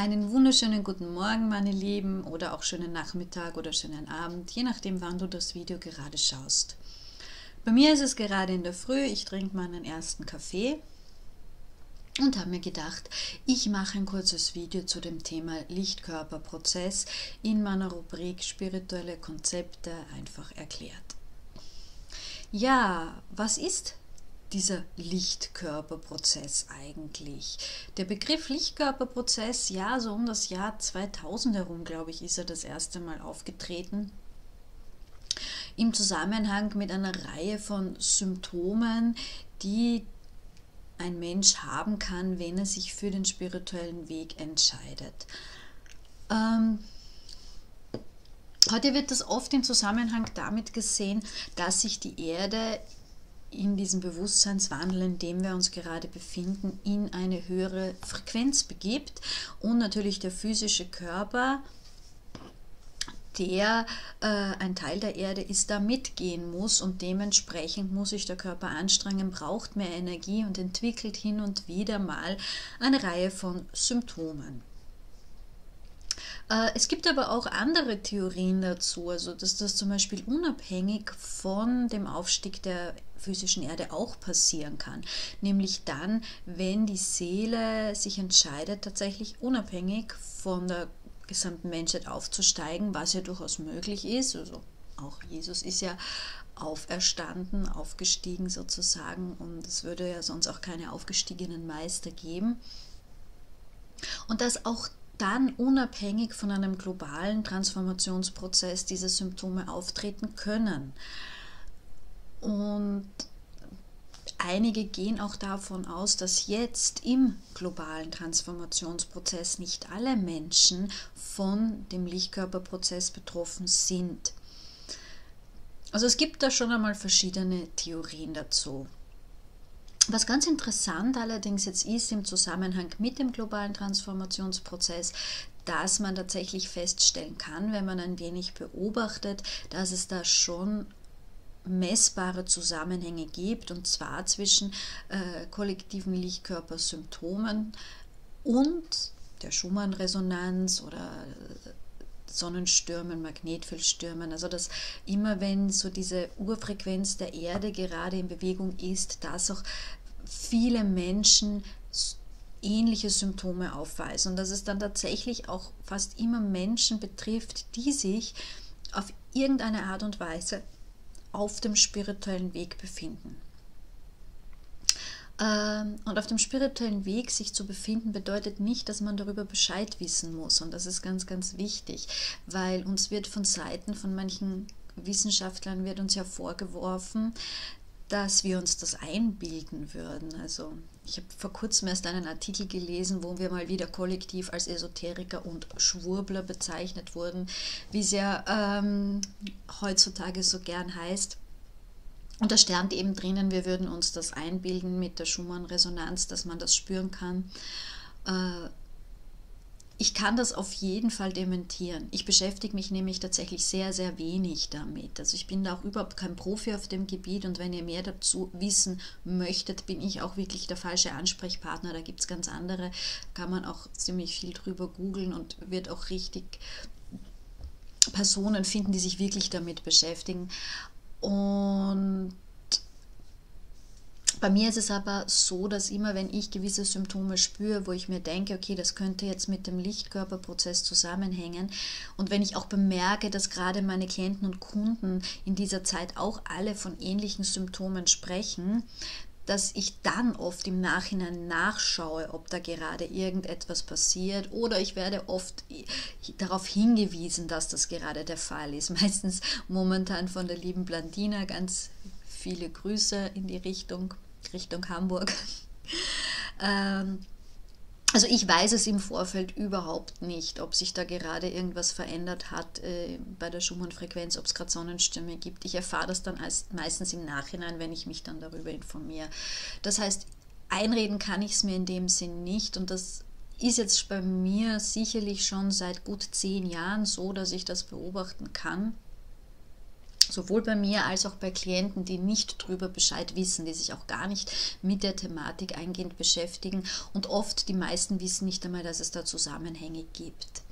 Einen wunderschönen guten Morgen, meine Lieben, oder auch schönen Nachmittag oder schönen Abend, je nachdem, wann du das Video gerade schaust. Bei mir ist es gerade in der Früh, ich trinke meinen ersten Kaffee und habe mir gedacht, ich mache ein kurzes Video zu dem Thema Lichtkörperprozess in meiner Rubrik Spirituelle Konzepte einfach erklärt. Ja, was ist dieser Lichtkörperprozess eigentlich? Der Begriff Lichtkörperprozess, ja, so um das Jahr 2000 herum, glaube ich, ist er das erste Mal aufgetreten. Im Zusammenhang mit einer Reihe von Symptomen, die ein Mensch haben kann, wenn er sich für den spirituellen Weg entscheidet. Ähm, heute wird das oft im Zusammenhang damit gesehen, dass sich die Erde in diesem Bewusstseinswandel, in dem wir uns gerade befinden, in eine höhere Frequenz begibt und natürlich der physische Körper, der äh, ein Teil der Erde ist, da mitgehen muss und dementsprechend muss sich der Körper anstrengen, braucht mehr Energie und entwickelt hin und wieder mal eine Reihe von Symptomen. Äh, es gibt aber auch andere Theorien dazu, also dass das zum Beispiel unabhängig von dem Aufstieg der physischen Erde auch passieren kann. Nämlich dann, wenn die Seele sich entscheidet, tatsächlich unabhängig von der gesamten Menschheit aufzusteigen, was ja durchaus möglich ist. Also auch Jesus ist ja auferstanden, aufgestiegen sozusagen und es würde ja sonst auch keine aufgestiegenen Meister geben. Und dass auch dann unabhängig von einem globalen Transformationsprozess diese Symptome auftreten können. Und einige gehen auch davon aus, dass jetzt im globalen Transformationsprozess nicht alle Menschen von dem Lichtkörperprozess betroffen sind. Also es gibt da schon einmal verschiedene Theorien dazu. Was ganz interessant allerdings jetzt ist im Zusammenhang mit dem globalen Transformationsprozess, dass man tatsächlich feststellen kann, wenn man ein wenig beobachtet, dass es da schon messbare Zusammenhänge gibt, und zwar zwischen äh, kollektiven Lichtkörpersymptomen und der Schumann-Resonanz oder äh, Sonnenstürmen, Magnetfeldstürmen. Also dass immer wenn so diese Urfrequenz der Erde gerade in Bewegung ist, dass auch viele Menschen ähnliche Symptome aufweisen und dass es dann tatsächlich auch fast immer Menschen betrifft, die sich auf irgendeine Art und Weise auf dem spirituellen Weg befinden. Ähm, und auf dem spirituellen Weg sich zu befinden, bedeutet nicht, dass man darüber Bescheid wissen muss. Und das ist ganz, ganz wichtig, weil uns wird von Seiten von manchen Wissenschaftlern wird uns ja vorgeworfen, dass wir uns das einbilden würden. Also ich habe vor kurzem erst einen Artikel gelesen, wo wir mal wieder kollektiv als Esoteriker und Schwurbler bezeichnet wurden, wie es ja ähm, heutzutage so gern heißt. Und da stand eben drinnen, wir würden uns das einbilden mit der Schumann-Resonanz, dass man das spüren kann. Äh, ich kann das auf jeden Fall dementieren. Ich beschäftige mich nämlich tatsächlich sehr, sehr wenig damit. Also ich bin da auch überhaupt kein Profi auf dem Gebiet und wenn ihr mehr dazu wissen möchtet, bin ich auch wirklich der falsche Ansprechpartner. Da gibt es ganz andere, kann man auch ziemlich viel drüber googeln und wird auch richtig Personen finden, die sich wirklich damit beschäftigen. Und bei mir ist es aber so, dass immer wenn ich gewisse Symptome spüre, wo ich mir denke, okay, das könnte jetzt mit dem Lichtkörperprozess zusammenhängen und wenn ich auch bemerke, dass gerade meine Klienten und Kunden in dieser Zeit auch alle von ähnlichen Symptomen sprechen, dass ich dann oft im Nachhinein nachschaue, ob da gerade irgendetwas passiert oder ich werde oft darauf hingewiesen, dass das gerade der Fall ist. Meistens momentan von der lieben Blandina ganz viele Grüße in die Richtung. Richtung Hamburg. ähm, also ich weiß es im Vorfeld überhaupt nicht, ob sich da gerade irgendwas verändert hat äh, bei der Schumann-Frequenz, ob es gerade Sonnenstürme gibt. Ich erfahre das dann als, meistens im Nachhinein, wenn ich mich dann darüber informiere. Das heißt, einreden kann ich es mir in dem Sinn nicht und das ist jetzt bei mir sicherlich schon seit gut zehn Jahren so, dass ich das beobachten kann sowohl bei mir als auch bei Klienten, die nicht drüber Bescheid wissen, die sich auch gar nicht mit der Thematik eingehend beschäftigen und oft die meisten wissen nicht einmal, dass es da Zusammenhänge gibt.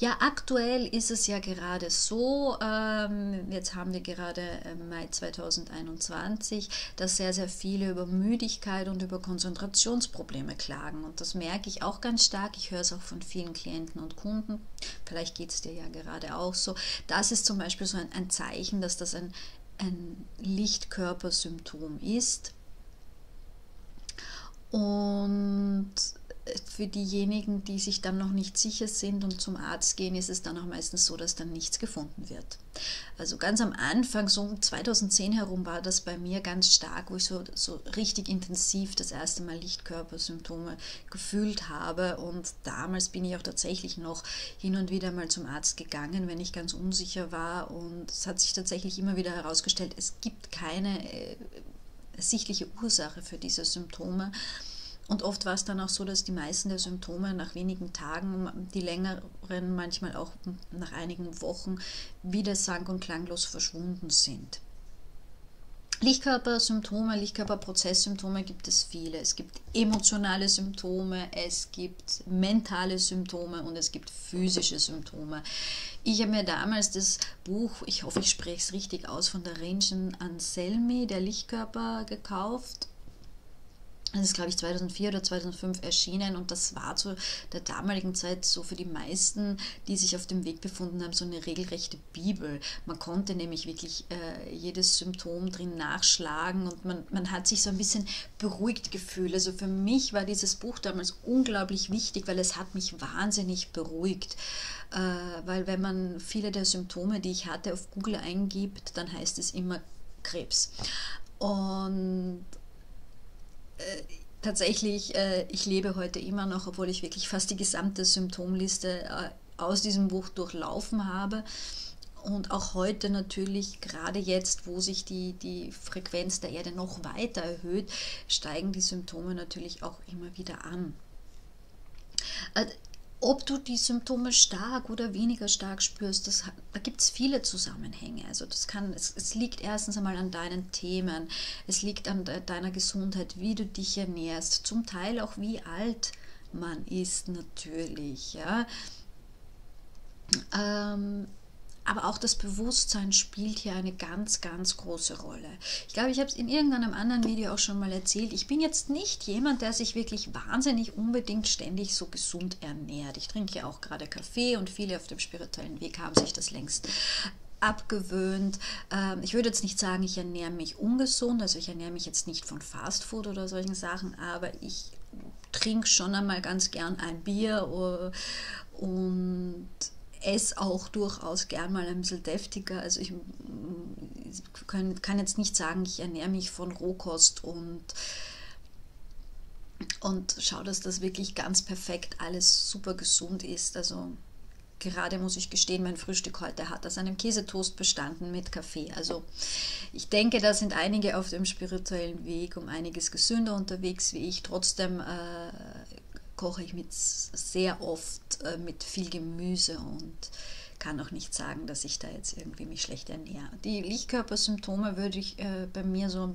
Ja, aktuell ist es ja gerade so, ähm, jetzt haben wir gerade äh, Mai 2021, dass sehr, sehr viele über Müdigkeit und über Konzentrationsprobleme klagen. Und das merke ich auch ganz stark. Ich höre es auch von vielen Klienten und Kunden. Vielleicht geht es dir ja gerade auch so. Das ist zum Beispiel so ein, ein Zeichen, dass das ein, ein Lichtkörpersymptom ist. Und für diejenigen, die sich dann noch nicht sicher sind und zum Arzt gehen, ist es dann auch meistens so, dass dann nichts gefunden wird. Also ganz am Anfang, so um 2010 herum, war das bei mir ganz stark, wo ich so, so richtig intensiv das erste Mal Lichtkörpersymptome gefühlt habe. Und damals bin ich auch tatsächlich noch hin und wieder mal zum Arzt gegangen, wenn ich ganz unsicher war. Und es hat sich tatsächlich immer wieder herausgestellt, es gibt keine äh, ersichtliche Ursache für diese Symptome. Und oft war es dann auch so, dass die meisten der Symptome nach wenigen Tagen, die längeren manchmal auch nach einigen Wochen, wieder sang- und klanglos verschwunden sind. Lichtkörpersymptome, Lichtkörperprozesssymptome gibt es viele. Es gibt emotionale Symptome, es gibt mentale Symptome und es gibt physische Symptome. Ich habe mir damals das Buch, ich hoffe, ich spreche es richtig aus, von der Ringen Anselmi, der Lichtkörper, gekauft das ist, glaube ich, 2004 oder 2005 erschienen und das war zu der damaligen Zeit so für die meisten, die sich auf dem Weg befunden haben, so eine regelrechte Bibel. Man konnte nämlich wirklich äh, jedes Symptom drin nachschlagen und man, man hat sich so ein bisschen beruhigt gefühlt. Also für mich war dieses Buch damals unglaublich wichtig, weil es hat mich wahnsinnig beruhigt. Äh, weil wenn man viele der Symptome, die ich hatte, auf Google eingibt, dann heißt es immer Krebs. Und äh, tatsächlich, äh, ich lebe heute immer noch, obwohl ich wirklich fast die gesamte Symptomliste äh, aus diesem Buch durchlaufen habe. Und auch heute natürlich, gerade jetzt, wo sich die, die Frequenz der Erde noch weiter erhöht, steigen die Symptome natürlich auch immer wieder an. Ob du die Symptome stark oder weniger stark spürst, das, da gibt es viele Zusammenhänge. Also das kann, es, es, liegt erstens einmal an deinen Themen, es liegt an de, deiner Gesundheit, wie du dich ernährst, zum Teil auch wie alt man ist natürlich. Ja. Ähm, aber auch das Bewusstsein spielt hier eine ganz, ganz große Rolle. Ich glaube, ich habe es in irgendeinem anderen Video auch schon mal erzählt. Ich bin jetzt nicht jemand, der sich wirklich wahnsinnig unbedingt ständig so gesund ernährt. Ich trinke ja auch gerade Kaffee und viele auf dem spirituellen Weg haben sich das längst abgewöhnt. Ähm, ich würde jetzt nicht sagen, ich ernähre mich ungesund, also ich ernähre mich jetzt nicht von Fastfood oder solchen Sachen, aber ich trinke schon einmal ganz gern ein Bier äh, und esse auch durchaus gern mal ein bisschen deftiger. Also ich kann, jetzt nicht sagen, ich ernähre mich von Rohkost und und schaue, dass das wirklich ganz perfekt alles super gesund ist. Also gerade muss ich gestehen, mein Frühstück heute hat aus einem Käsetoast bestanden mit Kaffee. Also ich denke, da sind einige auf dem spirituellen Weg um einiges gesünder unterwegs wie ich. Trotzdem äh, koche ich mit sehr oft äh, mit viel Gemüse und kann auch nicht sagen, dass ich da jetzt irgendwie mich schlecht ernähre. Die Lichtkörpersymptome würde ich äh, bei mir so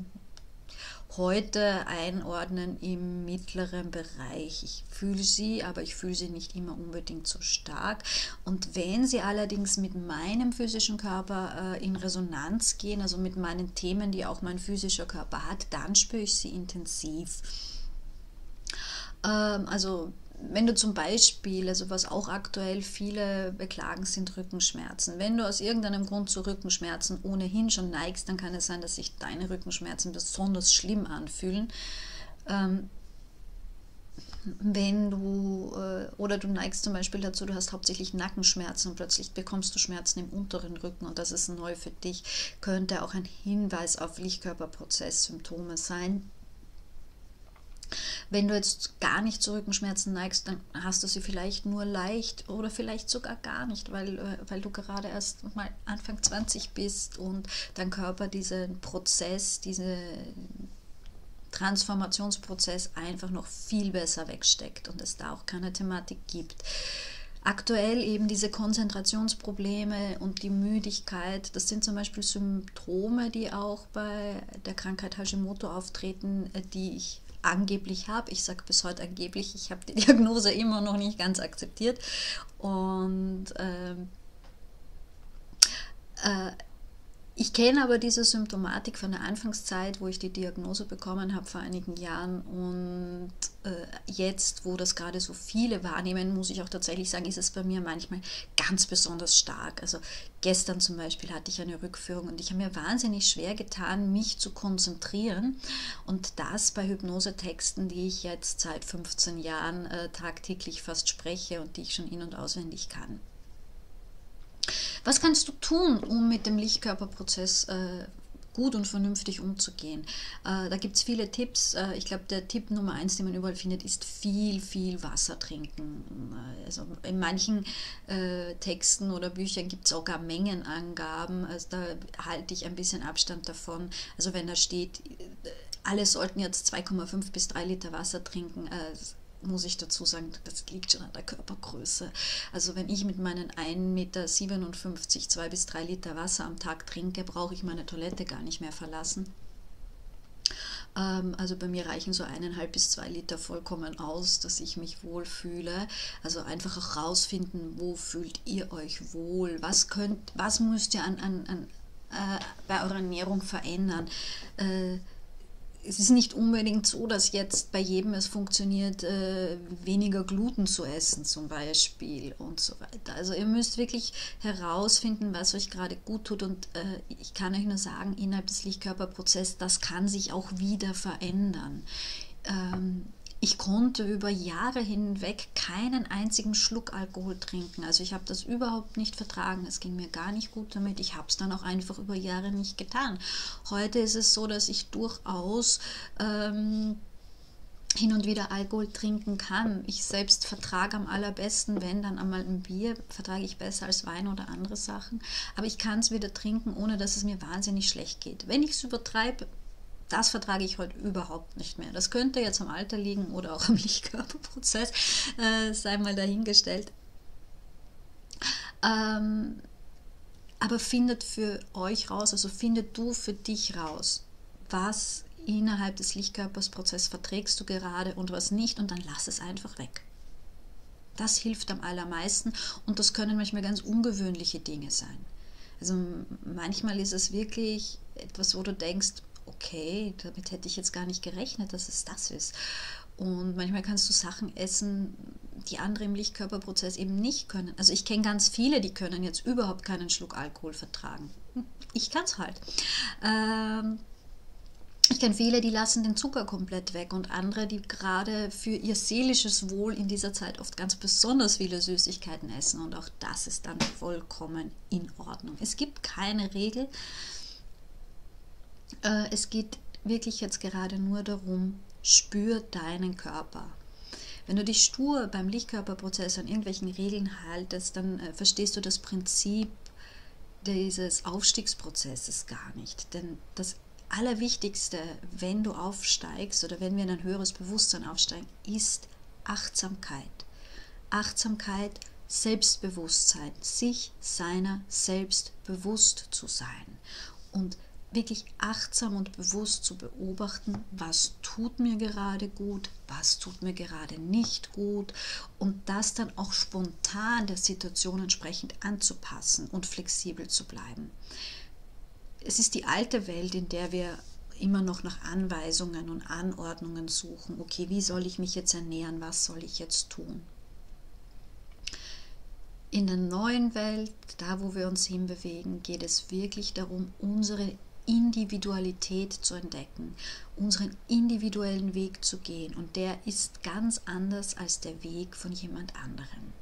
heute einordnen im mittleren Bereich. Ich fühle sie, aber ich fühle sie nicht immer unbedingt so stark. Und wenn sie allerdings mit meinem physischen Körper äh, in Resonanz gehen, also mit meinen Themen, die auch mein physischer Körper hat, dann spüre ich sie intensiv. Ähm, also wenn du zum Beispiel, also was auch aktuell viele beklagen, sind Rückenschmerzen. Wenn du aus irgendeinem Grund zu Rückenschmerzen ohnehin schon neigst, dann kann es sein, dass sich deine Rückenschmerzen besonders schlimm anfühlen. Ähm, wenn du äh, oder du neigst zum Beispiel dazu, du hast hauptsächlich Nackenschmerzen und plötzlich bekommst du Schmerzen im unteren Rücken und das ist neu für dich, könnte auch ein Hinweis auf Lichtkörperprozesssymptome sein. Wenn du jetzt gar nicht zu Rückenschmerzen neigst, dann hast du sie vielleicht nur leicht oder vielleicht sogar gar nicht, weil, äh, weil du gerade erst mal Anfang 20 bist und dein Körper diesen Prozess, diesen Transformationsprozess einfach noch viel besser wegsteckt und es da auch keine Thematik gibt. Aktuell eben diese Konzentrationsprobleme und die Müdigkeit, das sind zum Beispiel Symptome, die auch bei der Krankheit Hashimoto auftreten, äh, die ich angeblich habe. Ich sage bis heute angeblich, ich habe die Diagnose immer noch nicht ganz akzeptiert. Und ähm, äh, ich kenne aber diese Symptomatik von der Anfangszeit, wo ich die Diagnose bekommen habe vor einigen Jahren und äh, jetzt, wo das gerade so viele wahrnehmen, muss ich auch tatsächlich sagen, ist es bei mir manchmal ganz besonders stark. Also gestern zum Beispiel hatte ich eine Rückführung und ich habe mir wahnsinnig schwer getan, mich zu konzentrieren und das bei Hypnosetexten, die ich jetzt seit 15 Jahren äh, tagtäglich fast spreche und die ich schon in und auswendig kann. Was kannst du tun, um mit dem Lichtkörperprozess äh, gut und vernünftig umzugehen. Äh, da gibt es viele Tipps. Äh, ich glaube, der Tipp Nummer eins, den man überall findet, ist viel, viel Wasser trinken. Äh, also in manchen äh, Texten oder Büchern gibt es sogar Mengenangaben. Also da halte ich ein bisschen Abstand davon. Also wenn da steht, äh, alle sollten jetzt 2,5 bis 3 Liter Wasser trinken, äh, muss ich dazu sagen, das liegt schon an der Körpergröße. Also wenn ich mit meinen 1,57 Meter 2 bis 3 Liter Wasser am Tag trinke, brauche ich meine Toilette gar nicht mehr verlassen. Ähm, also bei mir reichen so eineinhalb bis zwei Liter vollkommen aus, dass ich mich wohlfühle. Also einfach auch rausfinden, wo fühlt ihr euch wohl, was könnt, was müsst ihr an, an, an äh, bei eurer Ernährung verändern. Äh, es ist nicht unbedingt so, dass jetzt bei jedem es funktioniert, äh, weniger Gluten zu essen zum Beispiel und so weiter. Also ihr müsst wirklich herausfinden, was euch gerade gut tut und äh, ich kann euch nur sagen, innerhalb des Lichtkörperprozesses, das kann sich auch wieder verändern. Ähm, ich konnte über Jahre hinweg keinen einzigen Schluck Alkohol trinken. Also ich habe das überhaupt nicht vertragen. Es ging mir gar nicht gut damit. Ich habe es dann auch einfach über Jahre nicht getan. Heute ist es so, dass ich durchaus ähm, hin und wieder Alkohol trinken kann. Ich selbst vertrage am allerbesten, wenn dann einmal ein Bier, vertrage ich besser als Wein oder andere Sachen. Aber ich kann es wieder trinken, ohne dass es mir wahnsinnig schlecht geht. Wenn ich es übertreibe, das vertrage ich heute überhaupt nicht mehr. Das könnte jetzt am Alter liegen oder auch am Lichtkörperprozess, äh, sei mal dahingestellt. Ähm, aber findet für euch raus, also findet du für dich raus, was innerhalb des Lichtkörpersprozesses verträgst du gerade und was nicht und dann lass es einfach weg. Das hilft am allermeisten und das können manchmal ganz ungewöhnliche Dinge sein. Also manchmal ist es wirklich etwas, wo du denkst, okay, damit hätte ich jetzt gar nicht gerechnet, dass es das ist. Und manchmal kannst du Sachen essen, die andere im Lichtkörperprozess eben nicht können. Also ich kenne ganz viele, die können jetzt überhaupt keinen Schluck Alkohol vertragen. Ich kann es halt. Ähm, ich kenne viele, die lassen den Zucker komplett weg und andere, die gerade für ihr seelisches Wohl in dieser Zeit oft ganz besonders viele Süßigkeiten essen und auch das ist dann vollkommen in Ordnung. Es gibt keine Regel, äh, es geht wirklich jetzt gerade nur darum, spür deinen Körper. Wenn du dich stur beim Lichtkörperprozess an irgendwelchen Regeln haltest, dann äh, verstehst du das Prinzip dieses Aufstiegsprozesses gar nicht. Denn das Allerwichtigste, wenn du aufsteigst oder wenn wir in ein höheres Bewusstsein aufsteigen, ist Achtsamkeit. Achtsamkeit, Selbstbewusstsein, sich seiner selbst bewusst zu sein. Und wirklich achtsam und bewusst zu beobachten, was tut mir gerade gut, was tut mir gerade nicht gut und das dann auch spontan der Situation entsprechend anzupassen und flexibel zu bleiben. Es ist die alte Welt, in der wir immer noch nach Anweisungen und Anordnungen suchen. Okay, wie soll ich mich jetzt ernähren? Was soll ich jetzt tun? In der neuen Welt, da wo wir uns hinbewegen, geht es wirklich darum, unsere Individualität zu entdecken, unseren individuellen Weg zu gehen. Und der ist ganz anders als der Weg von jemand anderem.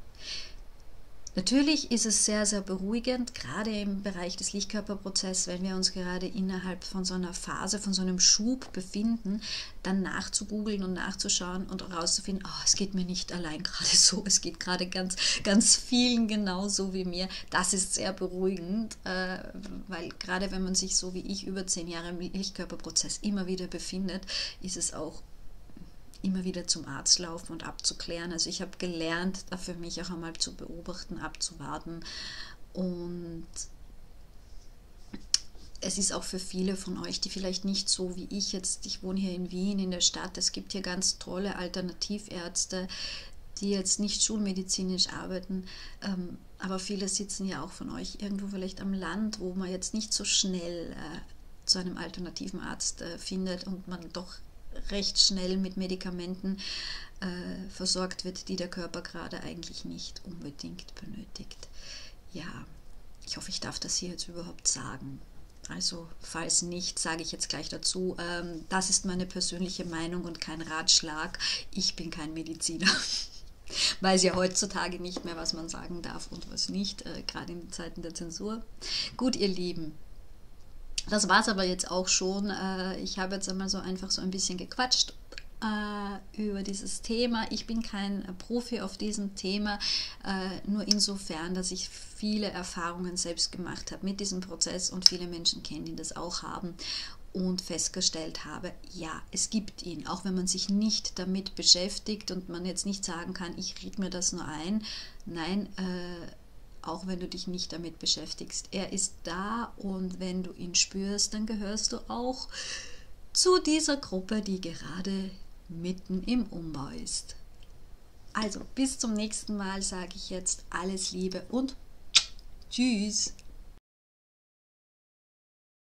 Natürlich ist es sehr, sehr beruhigend, gerade im Bereich des Lichtkörperprozesses, wenn wir uns gerade innerhalb von so einer Phase, von so einem Schub befinden, dann nachzugoogeln und nachzuschauen und herauszufinden, oh, es geht mir nicht allein gerade so, es geht gerade ganz, ganz vielen genauso wie mir. Das ist sehr beruhigend, äh, weil gerade wenn man sich so wie ich über zehn Jahre im Lichtkörperprozess immer wieder befindet, ist es auch immer wieder zum Arzt laufen und abzuklären. Also ich habe gelernt, da für mich auch einmal zu beobachten, abzuwarten und es ist auch für viele von euch, die vielleicht nicht so wie ich jetzt, ich wohne hier in Wien in der Stadt, es gibt hier ganz tolle Alternativärzte, die jetzt nicht schulmedizinisch arbeiten, ähm, aber viele sitzen ja auch von euch irgendwo vielleicht am Land, wo man jetzt nicht so schnell äh, zu einem alternativen Arzt äh, findet und man doch recht schnell mit Medikamenten äh, versorgt wird, die der Körper gerade eigentlich nicht unbedingt benötigt. Ja, ich hoffe, ich darf das hier jetzt überhaupt sagen. Also falls nicht, sage ich jetzt gleich dazu, ähm, das ist meine persönliche Meinung und kein Ratschlag. Ich bin kein Mediziner. Weiß ja heutzutage nicht mehr, was man sagen darf und was nicht, äh, gerade in Zeiten der Zensur. Gut, ihr Lieben, das war es aber jetzt auch schon. Äh, ich habe jetzt einmal so einfach so ein bisschen gequatscht äh, über dieses Thema. Ich bin kein Profi auf diesem Thema, äh, nur insofern, dass ich viele Erfahrungen selbst gemacht habe mit diesem Prozess und viele Menschen kennen, die das auch haben und festgestellt habe, ja, es gibt ihn, auch wenn man sich nicht damit beschäftigt und man jetzt nicht sagen kann, ich rede mir das nur ein. Nein, äh, auch wenn du dich nicht damit beschäftigst. Er ist da und wenn du ihn spürst, dann gehörst du auch zu dieser Gruppe, die gerade mitten im Umbau ist. Also bis zum nächsten Mal sage ich jetzt alles Liebe und Tschüss.